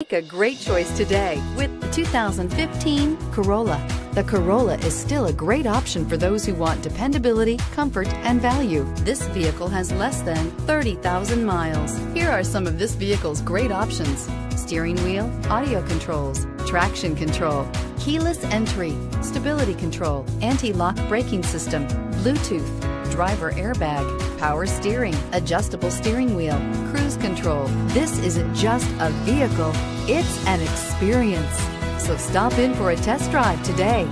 Make a great choice today with the 2015 Corolla. The Corolla is still a great option for those who want dependability, comfort, and value. This vehicle has less than 30,000 miles. Here are some of this vehicle's great options. Steering wheel, audio controls, traction control, keyless entry, stability control, anti-lock braking system, Bluetooth, driver airbag, power steering, adjustable steering wheel, cruise control. This isn't just a vehicle, it's an experience. So stop in for a test drive today.